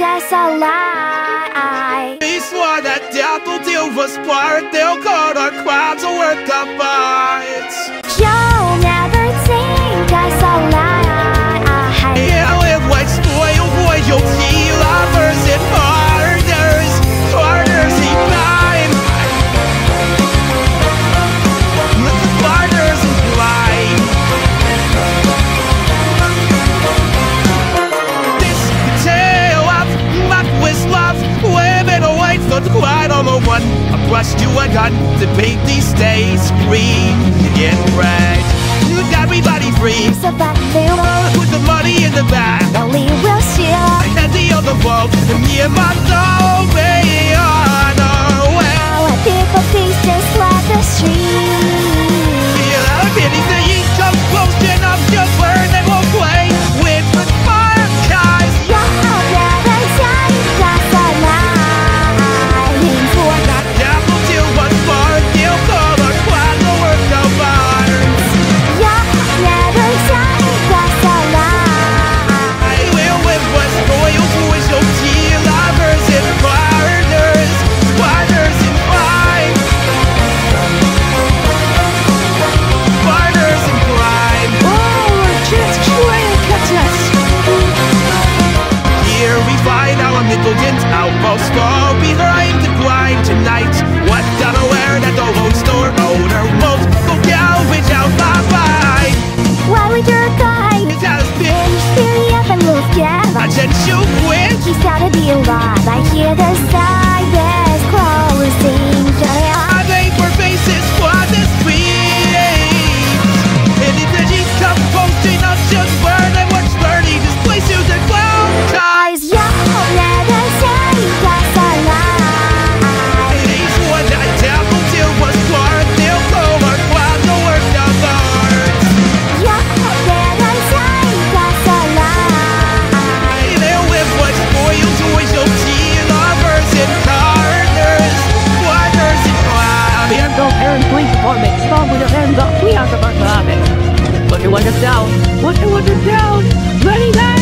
guess a lie. Vi svor att jag tog till vår spår, det går och kvar work. I got to beat these days. Green and get right. You got everybody free. So back feel Put the money in the bag. Only will share. had the other world. And me and my dog. she's gotta be alive. I hear the sound. performing song with your hands up. We are the to Look at what is down. to at what is down. Ready, down.